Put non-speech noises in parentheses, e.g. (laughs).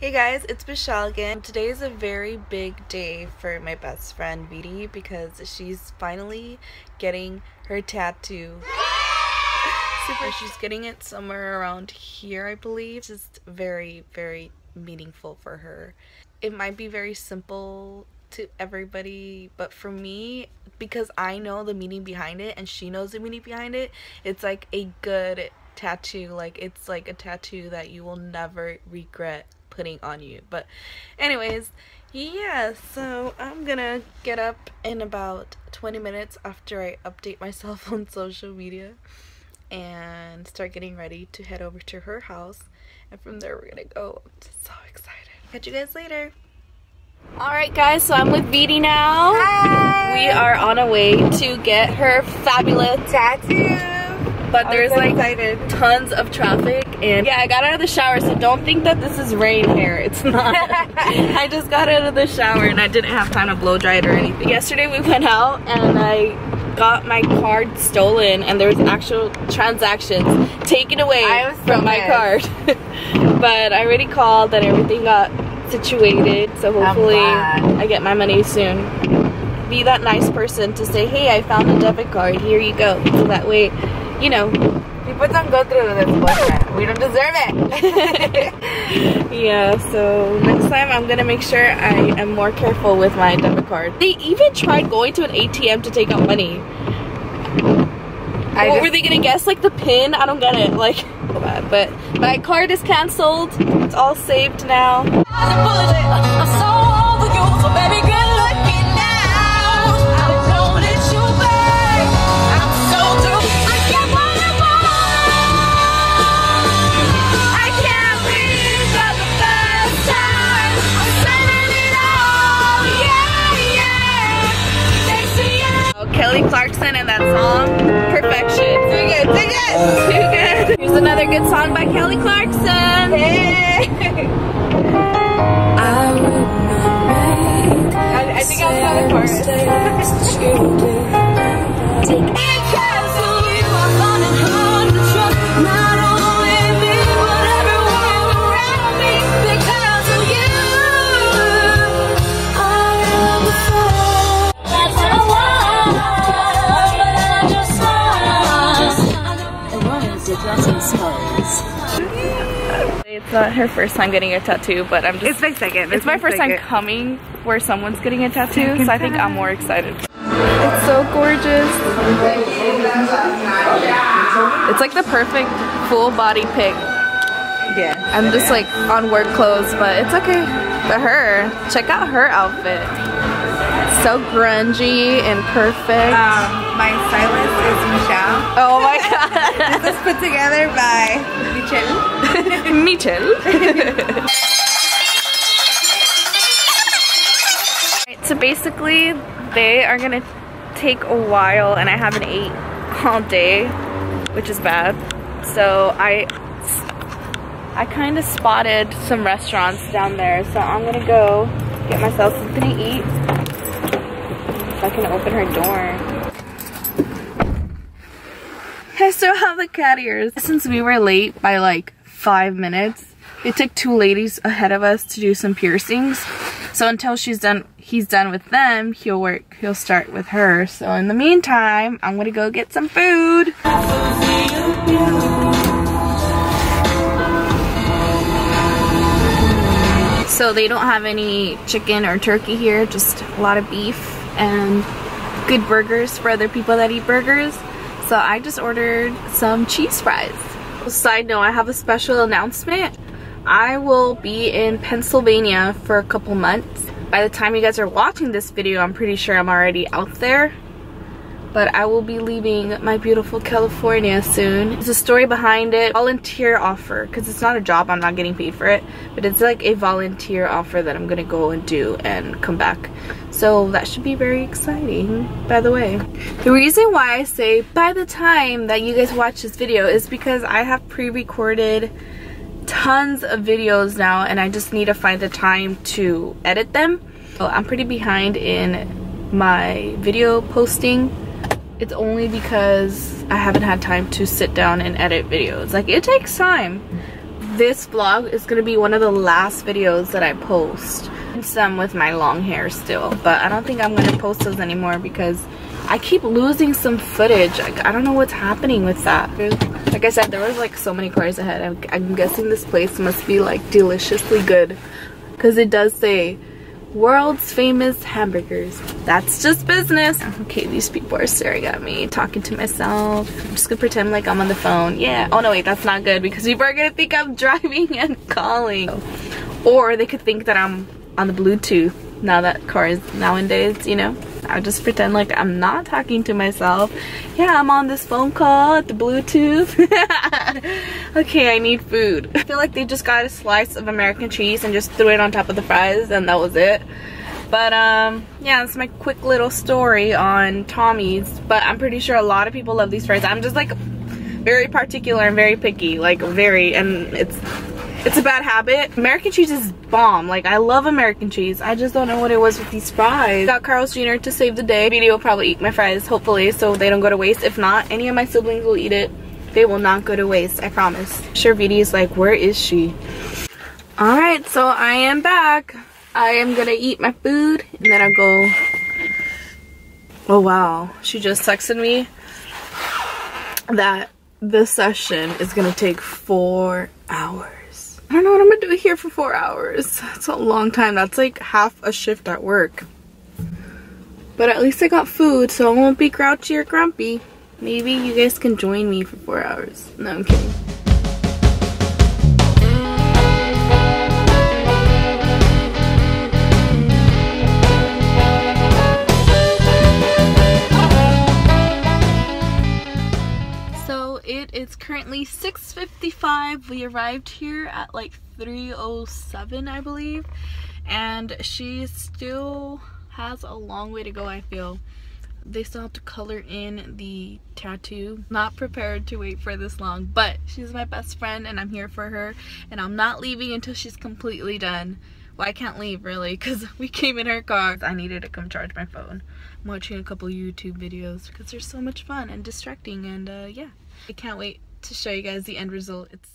Hey guys, it's Michelle again. Today is a very big day for my best friend Viti because she's finally getting her tattoo. Super, she's getting it somewhere around here, I believe. It's just very, very meaningful for her. It might be very simple to everybody, but for me, because I know the meaning behind it and she knows the meaning behind it, it's like a good tattoo. Like, it's like a tattoo that you will never regret putting on you. But anyways, yeah, so I'm gonna get up in about 20 minutes after I update myself (laughs) on social media and start getting ready to head over to her house. And from there, we're gonna go. I'm just so excited. Catch you guys later. Alright guys, so I'm with Viti now. Hi. We are on our way to get her fabulous tattoo but there's so like excited. tons of traffic and yeah I got out of the shower so don't think that this is rain hair it's not. (laughs) I just got out of the shower and I didn't have time to blow dry it or anything. Yesterday we went out and I got my card stolen and there was actual transactions taken away from my card. (laughs) But I already called and everything got situated so hopefully I get my money soon. Be that nice person to say hey I found a debit card. Here you go. So that way you know. People don't go through this bullshit. We don't deserve it. (laughs) yeah, so next time I'm gonna make sure I am more careful with my debit card. They even tried going to an ATM to take out money. I what just, were they gonna guess? Like the pin? I don't get it. Like, so (laughs) bad. But my card is canceled. It's all saved now. Good song by Kelly Clarkson. Hey. I, I think I'll the chorus. Not her first time getting a tattoo, but I'm just. It's my second. It's, it's my, my first second. time coming where someone's getting a tattoo, second so I think I'm more excited. It's so gorgeous. It's like the perfect full body pic. Yeah. I'm just like on work clothes, but it's okay. But her, check out her outfit. So grungy and perfect. Um, my stylist is Michelle. Oh my (laughs) god. this is put together by Michelle. (laughs) Michelle. (laughs) so basically, they are gonna take a while and I haven't ate all day, which is bad. So I I kind of spotted some restaurants down there, so I'm gonna go get myself something to eat can open her door. I still have the cat ears. Since we were late by like five minutes, it took two ladies ahead of us to do some piercings. So until she's done, he's done with them, he'll work, he'll start with her. So in the meantime, I'm gonna go get some food. So they don't have any chicken or turkey here, just a lot of beef and good burgers for other people that eat burgers. So I just ordered some cheese fries. Side note, I have a special announcement. I will be in Pennsylvania for a couple months. By the time you guys are watching this video, I'm pretty sure I'm already out there. But I will be leaving my beautiful California soon. There's a story behind it. Volunteer offer, because it's not a job, I'm not getting paid for it. But it's like a volunteer offer that I'm to go and do and come back. So that should be very exciting, by the way. The reason why I say by the time that you guys watch this video is because I have pre-recorded tons of videos now and I just need to find the time to edit them. So I'm pretty behind in my video posting. It's only because I haven't had time to sit down and edit videos. Like it takes time this vlog is gonna be one of the last videos that I post. Some with my long hair still, but I don't think I'm gonna post those anymore because I keep losing some footage. Like, I don't know what's happening with that. Like I said, there was like so many cars ahead. I'm, I'm guessing this place must be like deliciously good because it does say world's famous hamburgers. That's just business. Okay, these people are staring at me, talking to myself. I'm just gonna pretend like I'm on the phone. Yeah. Oh no, wait, that's not good because people are gonna think I'm (laughs) driving and calling. Or they could think that I'm on the Bluetooth now that cars nowadays, you know. I just pretend like I'm not talking to myself. Yeah, I'm on this phone call at the Bluetooth. (laughs) okay, I need food. I feel like they just got a slice of American cheese and just threw it on top of the fries and that was it. But um, yeah, that's my quick little story on Tommy's. But I'm pretty sure a lot of people love these fries. I'm just like very particular and very picky, like very, and it's it's a bad habit. American cheese is bomb. Like, I love American cheese. I just don't know what it was with these fries. Got Carl's Jr. to save the day. Viti will probably eat my fries, hopefully, so they don't go to waste. If not, any of my siblings will eat it. They will not go to waste, I promise. Sure, Viti is like, where is she? Alright, so I am back. I am gonna eat my food, and then I'll go... Oh, wow. She just texted me that the session is gonna take four hours. I don't know what I'm gonna do here for four hours. That's a long time. That's like half a shift at work. But at least I got food, so I won't be grouchy or grumpy. Maybe you guys can join me for four hours. No, I'm kidding. So It's currently 6.55. We arrived here at like 3.07 I believe. And she still has a long way to go I feel. They still have to color in the tattoo. Not prepared to wait for this long, but she's my best friend and I'm here for her. And I'm not leaving until she's completely done. Well, I can't leave really because (laughs) we came in her car. I needed to come charge my phone. I'm watching a couple YouTube videos because they're so much fun and distracting and uh, yeah. I can't wait to show you guys the end result. It's